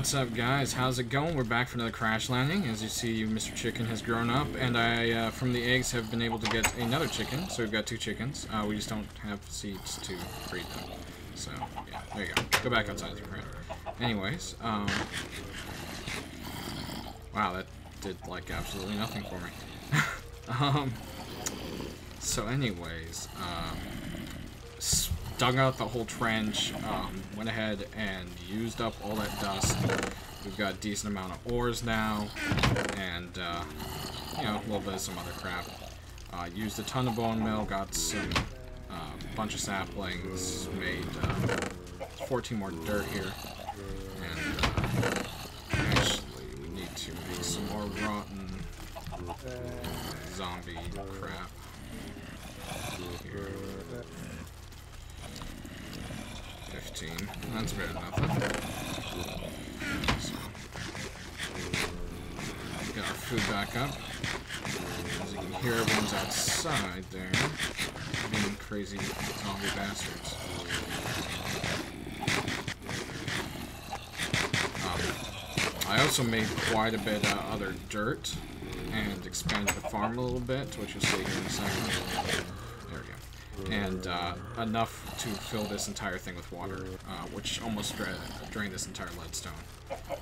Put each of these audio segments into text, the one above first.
What's up, guys? How's it going? We're back for another crash landing. As you see, Mr. Chicken has grown up, and I, uh, from the eggs, have been able to get another chicken. So we've got two chickens. Uh, we just don't have seeds to breed them. So, yeah, there you go. Go back outside, right? Anyways, um... Wow, that did, like, absolutely nothing for me. um... So anyways, um dug out the whole trench, um, went ahead and used up all that dust. We've got a decent amount of ores now, and, uh, you know, a little bit of some other crap. Uh, used a ton of bone meal, got some, uh, bunch of saplings, made, uh, 14 more dirt here, and, uh, actually, we need to make some more rotten zombie crap. Here. 15. That's better enough. So, get our food back up. As you can hear, everyone's outside there. Being crazy zombie bastards. Um, I also made quite a bit of other dirt and expanded the farm a little bit, which you'll see here in a second and uh, enough to fill this entire thing with water, uh, which almost dra drained this entire leadstone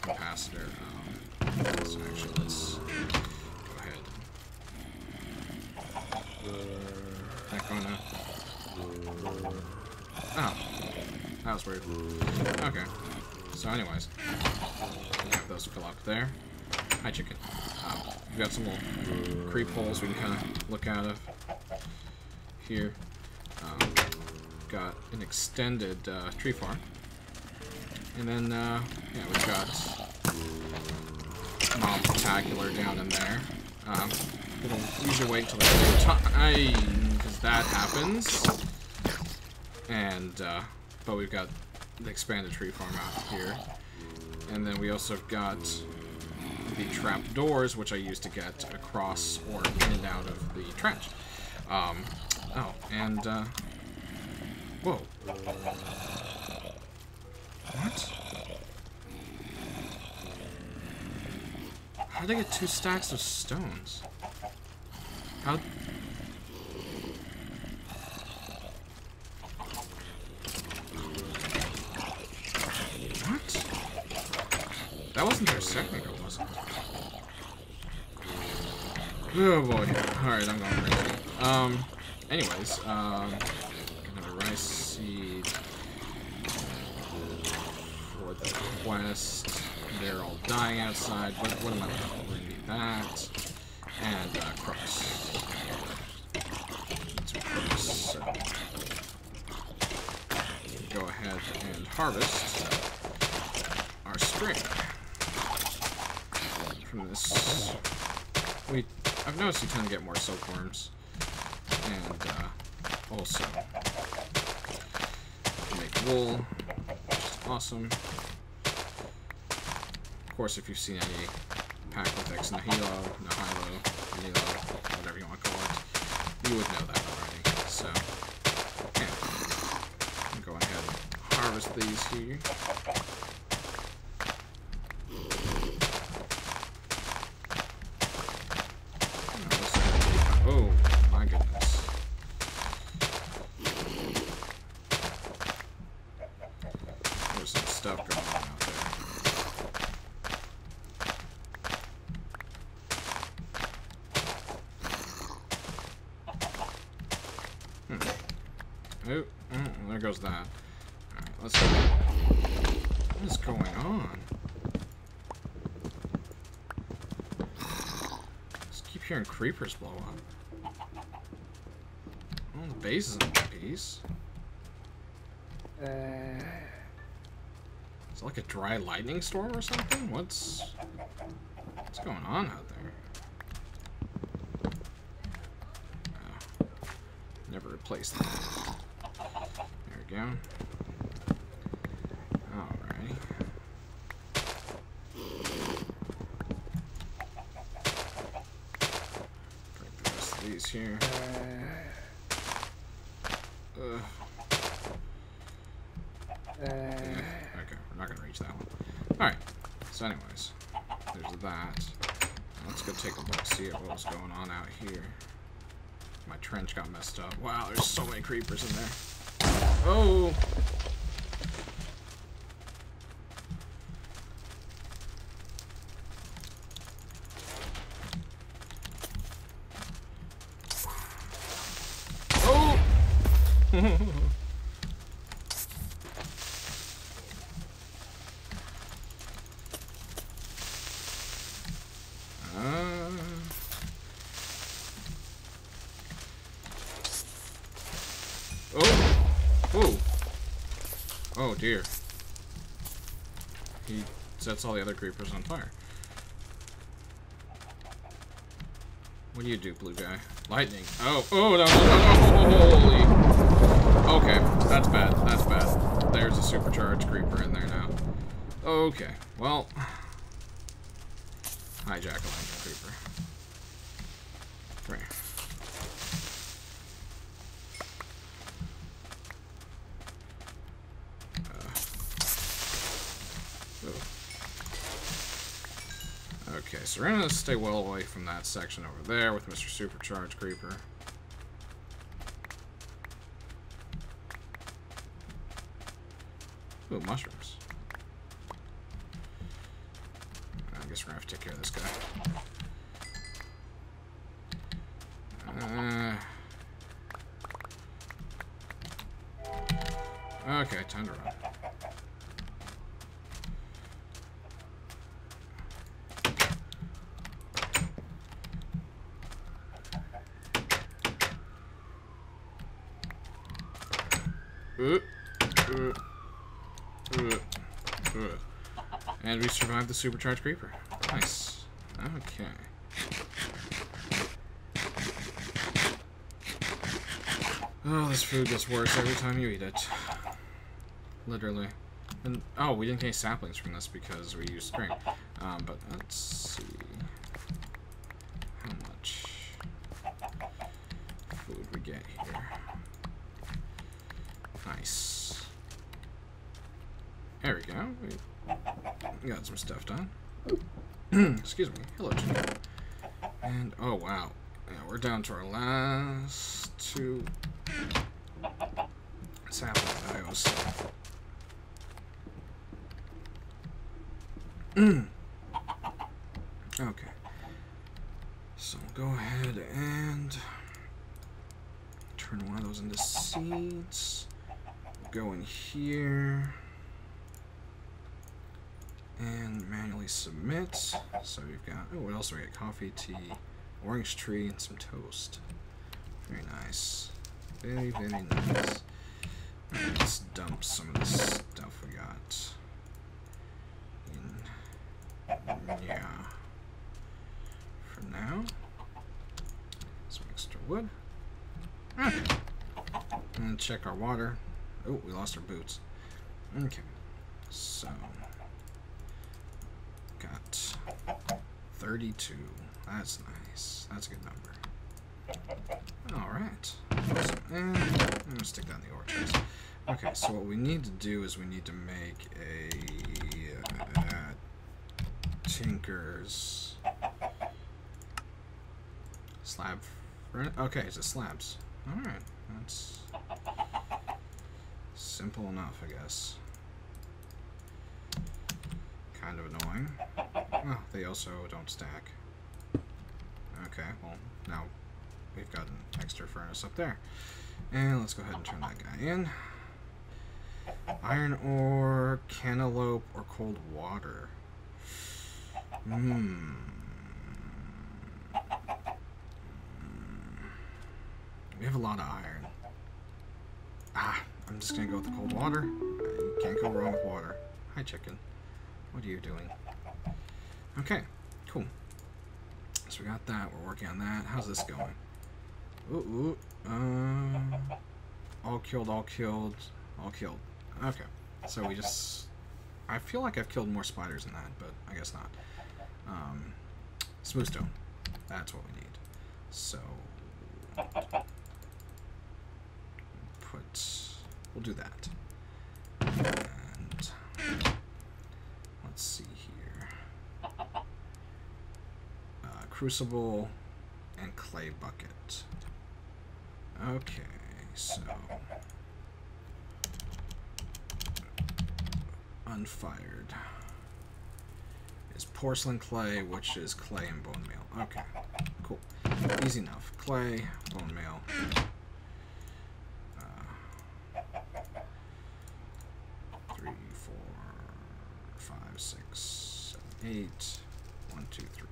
capacitor. Um, so actually, let's go ahead. Not gonna. Oh, that was weird. Okay. So, anyways, have those fill up there. Hi, chicken. Um, we've got some little creep holes we can kind of look out of here. Got an extended uh, tree farm. And then, uh, yeah, we've got Mob Spectacular down in there. Um, it'll usually wait until the time, because that happens. And, uh, but we've got the expanded tree farm out here. And then we also got the trap doors, which I used to get across or in and out of the trench. Um, Oh, and, uh... Whoa. What? How'd they get two stacks of stones? How... What? That wasn't their second ago, was it? Oh boy. Alright, I'm going crazy. Um... Anyways, um, another rice seed for the quest. They're all dying outside. What, what am I doing? We need that. And uh. Two. So go ahead and harvest our spring from this. We I've noticed you tend to get more silkworms and uh, also make wool, which is awesome. Of course, if you've seen any pack with Ex Nihilo, Nihilo, Nihilo, whatever you want to call it, you would know that already. So, yeah, go ahead and harvest these here. Oh, oh, there goes that. Alright, let's go. What is going on? Just keep hearing creepers blow up. Oh, the base is in one piece. Uh, is it like a dry lightning storm or something? What's what's going on out there? Oh, never replaced that There we go. Alrighty. Break here. Uh, yeah, okay, we're not gonna reach that one. Alright. So anyways, there's that. Let's go take a look, see what was going on out here. My trench got messed up. Wow, there's so many creepers in there. Oh! Uh, Oh! Oh! Oh dear. He sets all the other creepers on fire. What do you do, blue guy? Lightning. Oh, oh, no, no, no, holy. Okay, that's bad, that's bad. There's a supercharged creeper in there now. Okay, well. Hi, Jack-o'-lantern creeper. So we're gonna stay well away from that section over there with Mr. Supercharged Creeper. Ooh, mushrooms. And we survived the supercharged creeper. Nice. Okay. Oh, this food gets worse every time you eat it. Literally. And oh, we didn't get any saplings from this because we used string. Um, but let's see how much food we get here. Nice. There we go. We got some stuff done. Excuse me. Hello. And, oh, wow. Yeah, we're down to our last two sapling bios. okay. So go ahead and turn one of those into seeds. Go in here and manually submit. So we've got, oh, what else do we got? Coffee, tea, orange tree, and some toast. Very nice. Very, very nice. Let's dump some of this stuff we got in. Yeah. For now. Some extra wood. And check our water. Oh, we lost our boots. Okay. So. Got 32. That's nice. That's a good number. Alright. And I'm gonna stick that in the chest. Okay, so what we need to do is we need to make a uh, Tinker's slab. Okay, it's a slabs. Alright, that's simple enough, I guess. Kind of annoying. They also don't stack. Okay, well, now we've got an extra furnace up there. And let's go ahead and turn that guy in. Iron ore, cantaloupe, or cold water. Hmm. We have a lot of iron. Ah, I'm just gonna go with the cold water. You can't go wrong with water. Hi, chicken. What are you doing? Okay, cool. So we got that. We're working on that. How's this going? Ooh, ooh. Um, all killed, all killed, all killed. Okay. So we just... I feel like I've killed more spiders than that, but I guess not. Um, smooth stone. That's what we need. So... Put... We'll do that. And... Let's crucible and clay bucket. Okay, so unfired is porcelain clay, which is clay and bone meal. Okay, cool, easy enough. Clay, bone meal. Uh, three, four, five, six, seven, eight. One, two, three.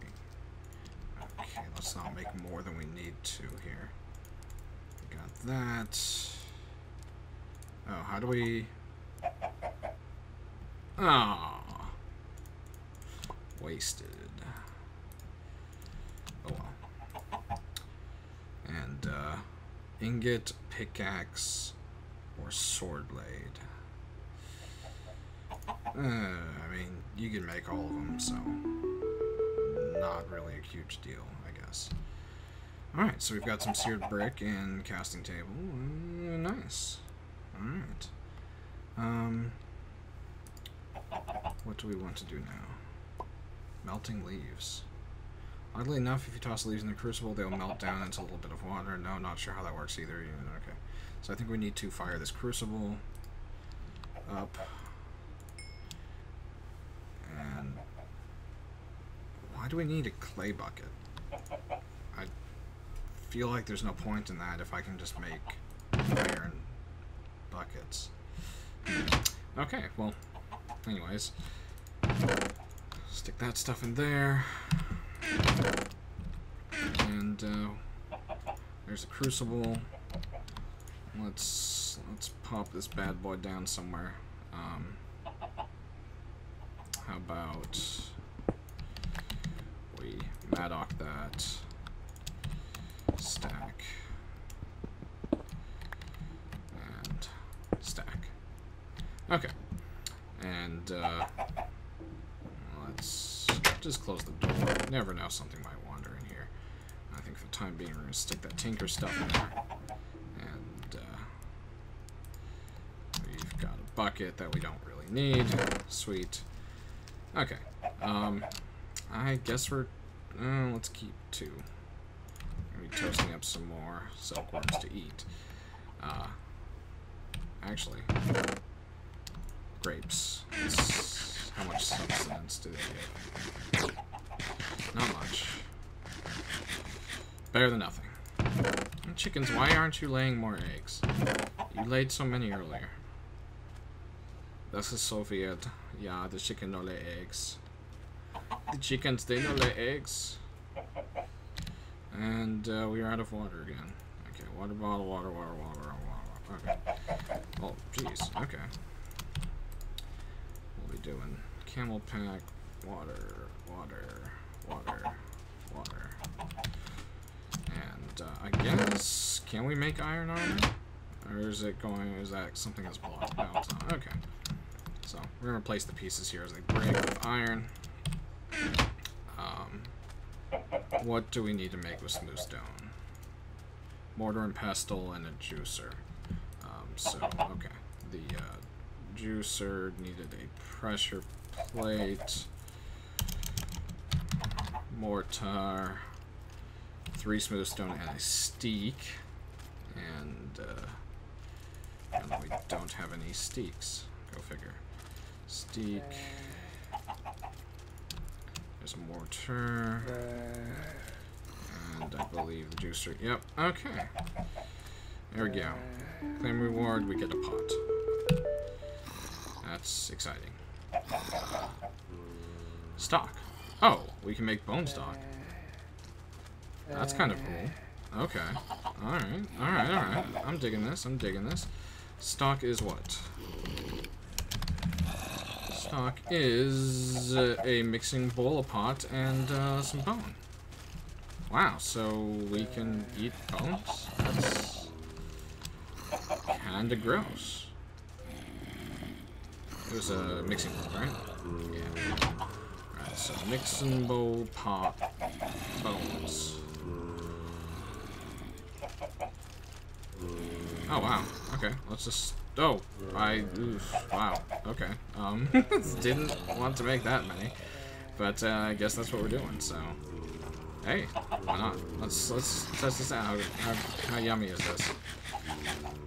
Okay, let's not make more than we need to here. Got that. Oh, how do we... Ah, Wasted. Oh well. And, uh, ingot, pickaxe, or sword blade. Uh, I mean, you can make all of them, so not really a huge deal, I guess. Alright, so we've got some seared brick and casting table. Uh, nice. Alright. Um, what do we want to do now? Melting leaves. Oddly enough, if you toss leaves in the crucible, they'll melt down into a little bit of water. No, not sure how that works either. Okay. So I think we need to fire this crucible up. And why do we need a clay bucket? Feel like there's no point in that if I can just make iron buckets. Okay, well, anyways. Stick that stuff in there. And uh, there's a crucible. Let's let's pop this bad boy down somewhere. Um, how about we Madoc that stack and stack. Okay, and uh, let's just close the door. Never know, something might wander in here. I think for the time being, we're gonna stick that tinker stuff in there, and uh, we've got a bucket that we don't really need. Sweet. Okay. Um, I guess we're... Uh, let's keep two. Toasting up some more silkworms to eat. Uh, actually, grapes. It's, how much substance do they give? Not much. Better than nothing. And chickens, why aren't you laying more eggs? You laid so many earlier. This is Soviet. Yeah, the chicken no lay eggs. The chickens, they no lay eggs. And uh, we are out of water again. Okay, water bottle, water, water, water, water, water. Okay. Oh, jeez. Okay. What are we doing? Camel pack, water, water, water, water. And uh, I guess, can we make iron armor? Or is it going, is that something that's blocked? Not. Okay. So we're gonna replace the pieces here as they break with iron. Um, what do we need to make with smooth stone? Mortar and pestle and a juicer. Um, so okay, the uh, juicer needed a pressure plate, mortar, three smooth stone, and a steak. And uh, and we don't have any steaks. Go figure. Steak. There's mortar. And I believe juicer. Yep, okay. There we go. Claim reward, we get a pot. That's exciting. Stock. Oh, we can make bone stock. That's kind of cool. Okay. Alright, alright, alright. I'm digging this, I'm digging this. Stock is what? Stock is uh, a mixing bowl, a pot, and uh, some bone. Wow, so we can eat bones? That's kinda gross. It was a mixing bowl, right? Yeah. So mixing bowl, pot, bones. Oh, wow. Okay, let's just... Oh, I... Oof, wow. Okay. Um, didn't want to make that many. But uh, I guess that's what we're doing, so... Hey, why not? Let's let's test this out. How, how, how yummy is this?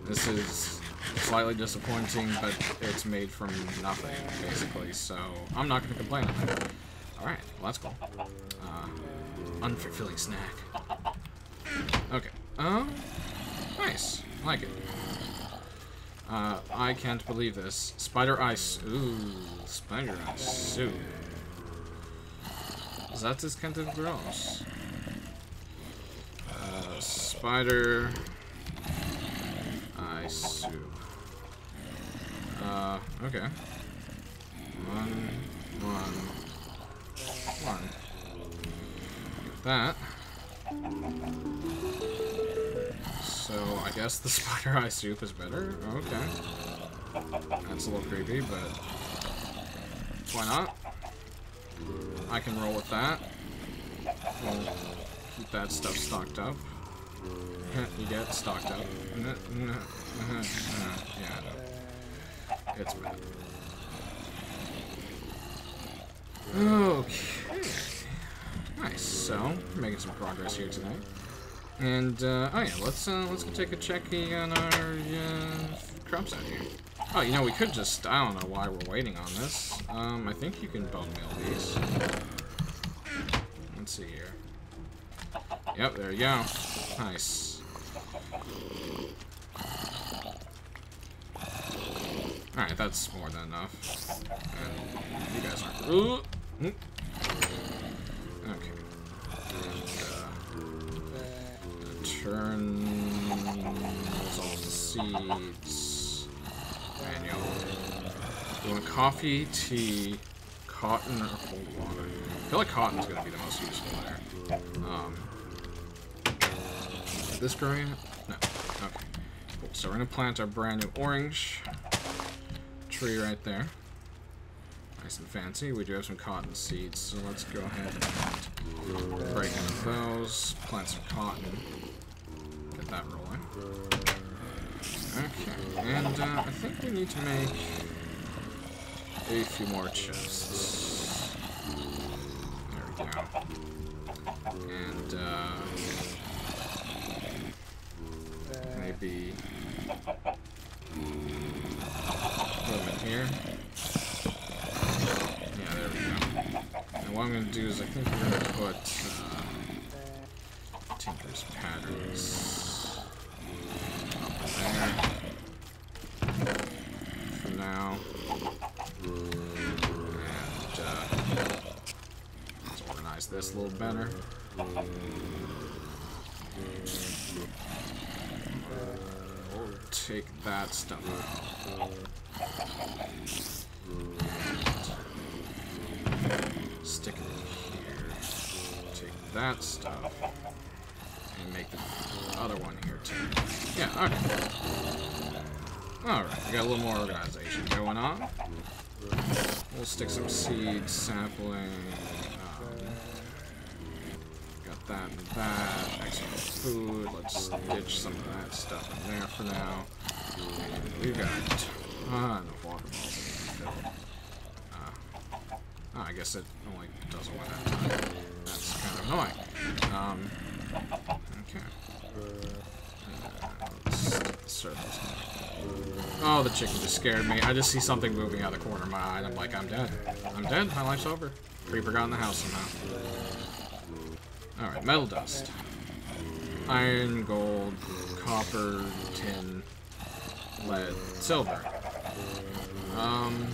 This is slightly disappointing, but it's made from nothing, basically, so I'm not going to complain on that. Alright, well, that's cool. Uh, unfulfilling snack. Okay. Um, nice. I like it. Uh, I can't believe this. Spider ice. Ooh, spider ice soup. That is kind of gross. Uh, spider soup. Uh, okay. One, one, one. Get that. So, I guess the spider eye soup is better? Okay. That's a little creepy, but... Why not? I can roll with that. Keep that stuff stocked up. you get stocked up. yeah, It's bad. Okay. Nice. So, making some progress here tonight. And, uh, oh yeah, let's, uh, let's go take a checky on our, uh, crops out here. Oh, you know, we could just, I don't know why we're waiting on this. Um, I think you can bone meal these. Let's see here. Yep, there you go. Nice. Alright, that's more than enough. And you guys aren't... Ooh. Turn all seeds. Manual. Doing coffee, tea, cotton, or cold water. I feel like cotton's gonna be the most useful there. Um, this growing? No. Okay. Cool. So we're gonna plant our brand new orange tree right there. Nice and fancy. We do have some cotton seeds, so let's go ahead and break into those, plant some cotton, that rolling. Okay, and uh, I think we need to make a few more chests. There we go. And, uh, maybe put in here. Yeah, there we go. And what I'm going to do is I think we're going to put uh, Tinker's Patterns this a little better. We'll uh, take that stuff. Stick it here. Take that stuff. And make the other one here too. Yeah, okay. Alright, we got a little more organization going on. We'll stick some seeds, sapling, that and that. Extra food. Let's ditch some of that stuff in there for now. We've got a ton of water balls uh, oh, I guess it only does one at a time. That's kind of annoying. Um. Uh, oh, the chicken just scared me. I just see something moving out of the corner of my eye, and I'm like, I'm dead. I'm dead. My life's over. Creeper got in the house somehow. Alright, metal dust. Iron, gold, copper, tin, lead, silver. Um...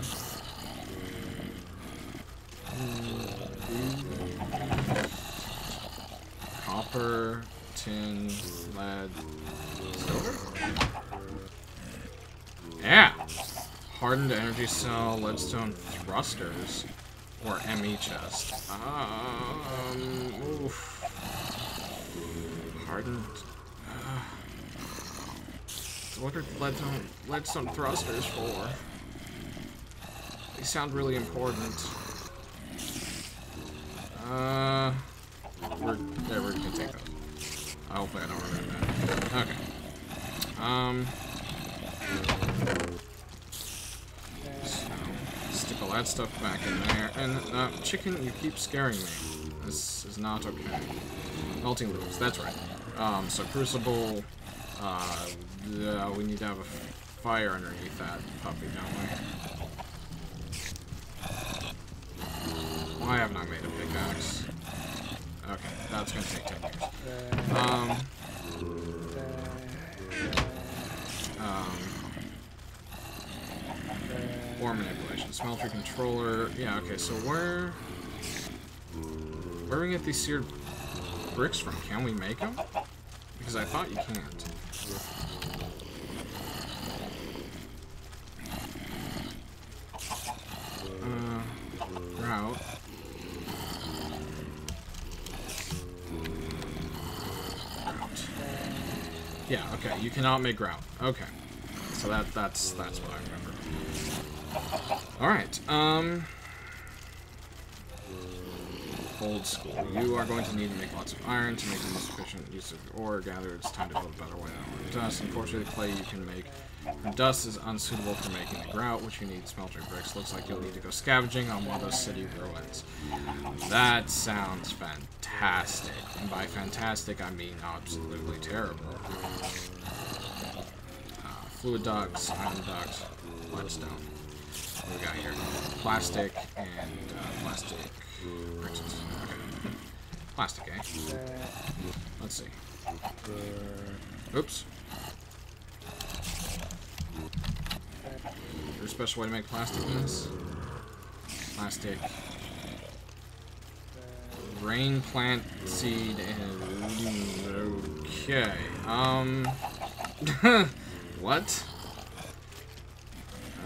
Copper, tin, lead, silver? Yeah! Hardened energy cell, leadstone thrusters. Or ME chest. Um, oof. Hardened. Uh, what are leadstone, leadstone thrusters for? They sound really important. Uh, we're, yeah, we're gonna take those. Hopefully I don't remember that. Okay. Um, that stuff back in there. And, uh, chicken, you keep scaring me. This is not okay. Melting loops, that's right. Um, so Crucible, uh, yeah, we need to have a fire underneath that puppy, don't we? Why haven't I made a pickaxe? Okay, that's gonna take 10 years. Um, ore manipulation, smelter controller. Yeah, okay, so where, where do we get these seared bricks from? Can we make them? Because I thought you can't. Uh, route. Grout. Yeah, okay, you cannot make grout. Okay. So that that's that's what I remember. Alright, um old school. You are going to need to make lots of iron to make the most efficient use of ore gathered. It's time to build a better way out of dust. Unfortunately, the clay you can make from dust is unsuitable for making the grout, which you need smelting bricks. Looks like you'll need to go scavenging on one of those city ruins. That sounds fantastic. And by fantastic, I mean absolutely terrible. Uh, fluid ducts, iron ducts, limestone. We got here? Plastic and uh, plastic bricks. Okay. Plastic, eh? Let's see. Oops. Is there a special way to make plastic in this? Plastic. Rain plant seed and okay. Um what?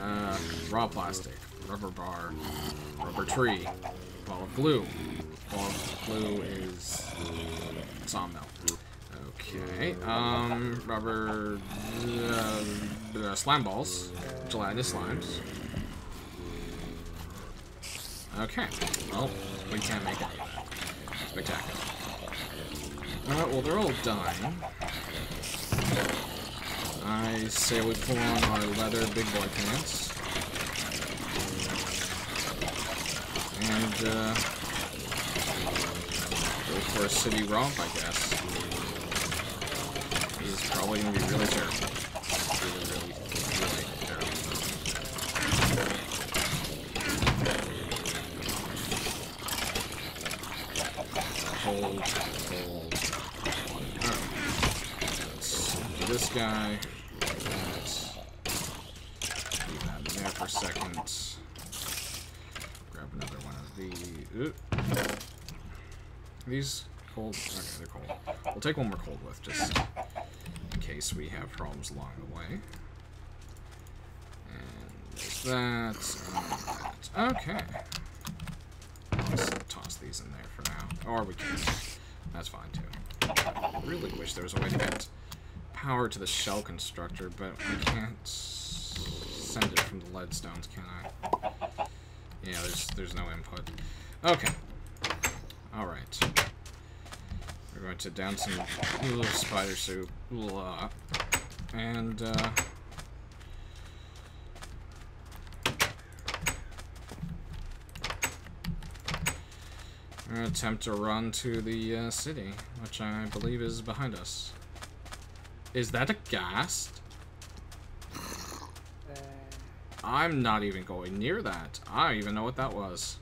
Uh raw plastic, rubber bar, rubber tree, ball of glue. Ball of glue is sawmill. Okay. Um, rubber uh, uh, slime balls, gelatinous slimes. Okay. Well, we can't make any of. Spectacular. Alright, well, they're all done. I say we pull on our leather big boy pants. And, uh, go for a city romp, I guess. He's probably gonna be really terrible. Really, really, really terrible. Hold, hold. Alright. This guy. Let's leave that in there for a second. Grab another one of the. Oop. These cold. Okay, they're cold. We'll take one more cold with just in case we have problems along the way. And there's that. And that. Okay. Let's toss these in there for now. Or we can. That's fine too. I really wish there was a way to get power to the shell constructor, but I can't send it from the leadstones, can I? Yeah, there's there's no input. Okay. Alright. We're going to down some little spider soup. Blah. And, uh... Attempt to run to the uh, city, which I believe is behind us. Is that a ghast? I'm not even going near that. I don't even know what that was.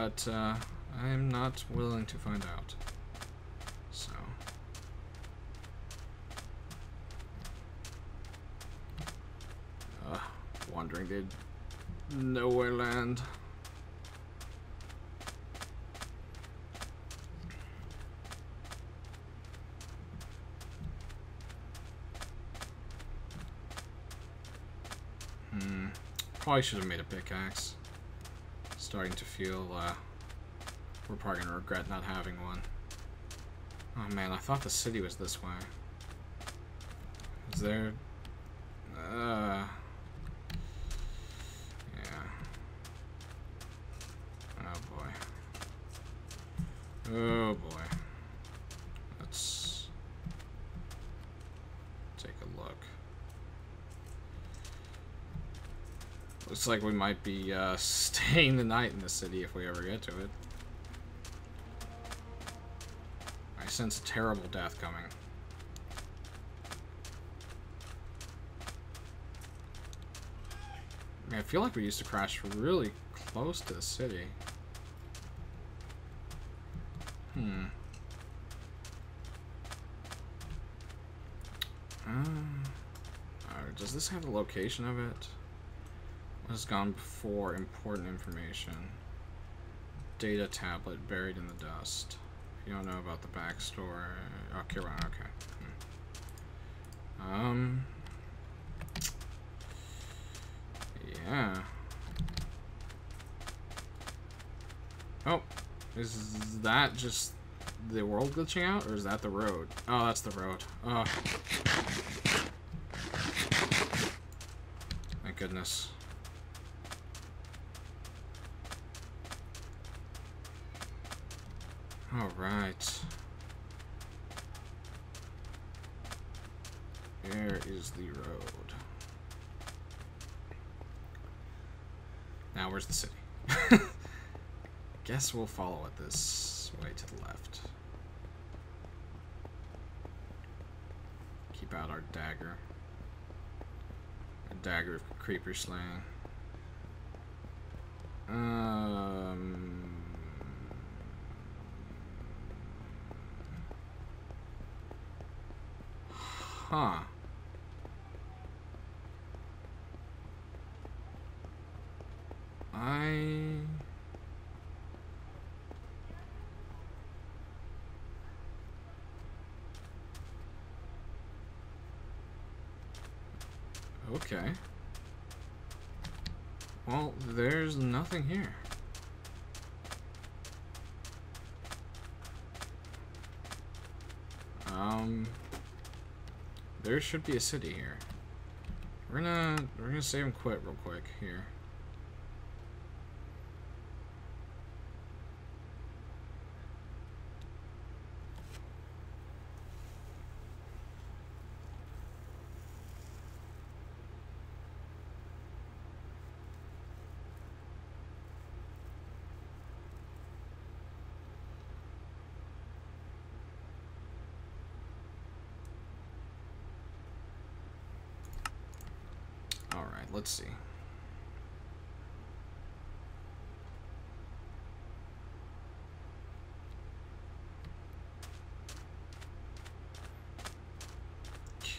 But, uh, I'm not willing to find out. So. Uh, wandering did nowhere land. Hmm. Probably should have made a pickaxe. Starting to feel, uh, we're probably gonna regret not having one. Oh man, I thought the city was this way. Is there... Uh... Yeah. Oh boy. Oh boy. Looks like we might be uh, staying the night in the city if we ever get to it. I sense a terrible death coming. I, mean, I feel like we used to crash really close to the city. Hmm. Um, uh, does this have the location of it? Has gone before important information? Data tablet buried in the dust. You don't know about the backstory. Okay, right, okay. Hmm. Um. Yeah. Oh, is that just the world glitching out, or is that the road? Oh, that's the road. Oh. Thank goodness. All right. Here is the road. Now where's the city? Guess we'll follow it this way to the left. Keep out our dagger. A dagger of creeper slaying. Um... Huh. I... Okay. Well, there's nothing here. Um, there should be a city here. We're gonna we're gonna save and quit real quick here. Let's see.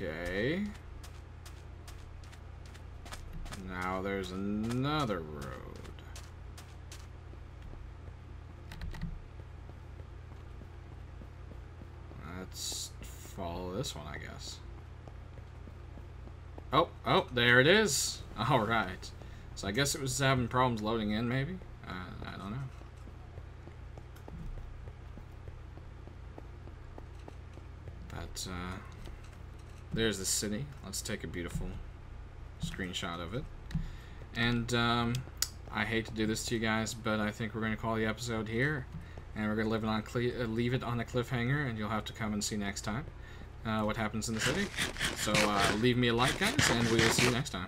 Okay. Now there's another road. Let's follow this one, I guess. Oh, oh, there it is. All right. So I guess it was having problems loading in, maybe? Uh, I don't know. But, uh, there's the city. Let's take a beautiful screenshot of it. And, um, I hate to do this to you guys, but I think we're going to call the episode here. And we're going to leave it on, uh, leave it on a cliffhanger, and you'll have to come and see next time uh, what happens in the city. So uh, leave me a like, guys, and we will see you next time.